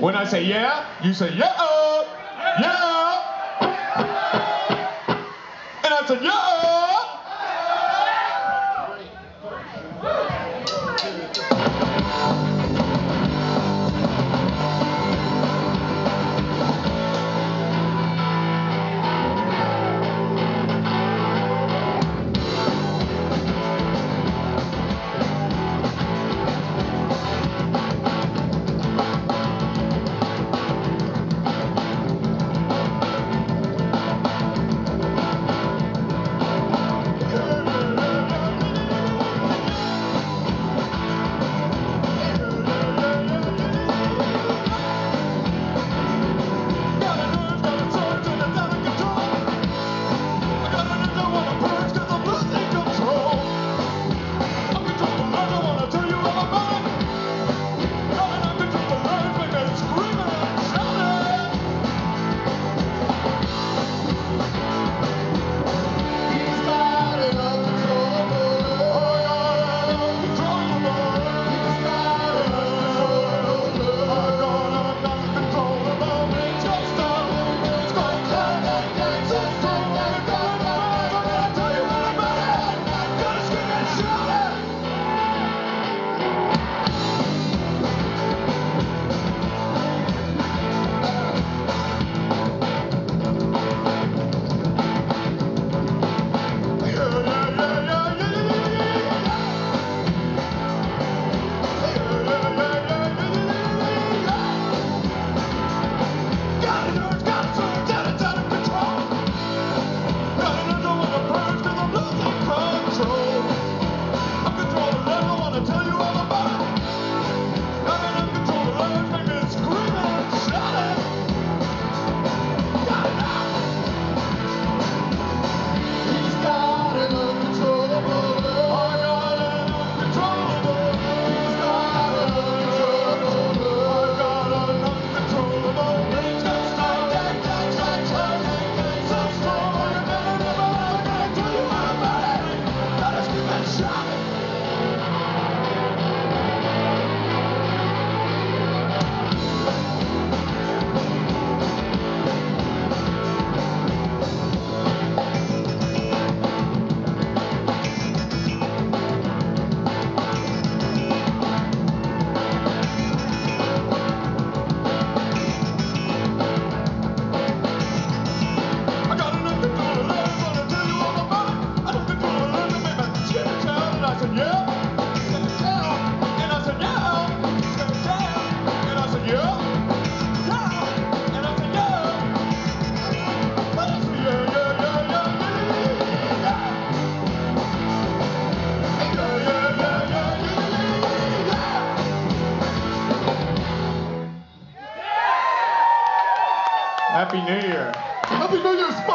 When I say yeah, you say yeah, yeah. And Happy New Year. Happy New Year, Spot!